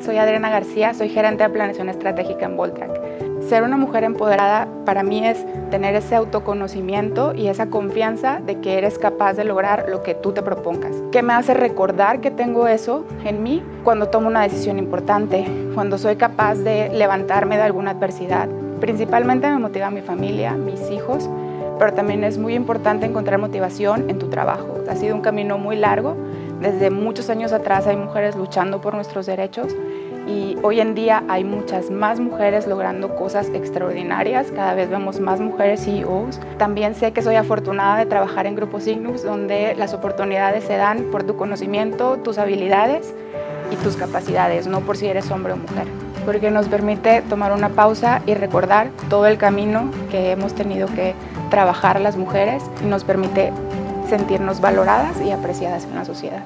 Soy Adriana García, soy gerente de planeación estratégica en Voltrack. Ser una mujer empoderada para mí es tener ese autoconocimiento y esa confianza de que eres capaz de lograr lo que tú te propongas. ¿Qué me hace recordar que tengo eso en mí cuando tomo una decisión importante, cuando soy capaz de levantarme de alguna adversidad? Principalmente me motiva mi familia, mis hijos, pero también es muy importante encontrar motivación en tu trabajo. Ha sido un camino muy largo, desde muchos años atrás hay mujeres luchando por nuestros derechos y hoy en día hay muchas más mujeres logrando cosas extraordinarias, cada vez vemos más mujeres CEOs. También sé que soy afortunada de trabajar en Grupo Signus, donde las oportunidades se dan por tu conocimiento, tus habilidades y tus capacidades, no por si eres hombre o mujer, porque nos permite tomar una pausa y recordar todo el camino que hemos tenido que trabajar las mujeres y nos permite sentirnos valoradas y apreciadas en la sociedad.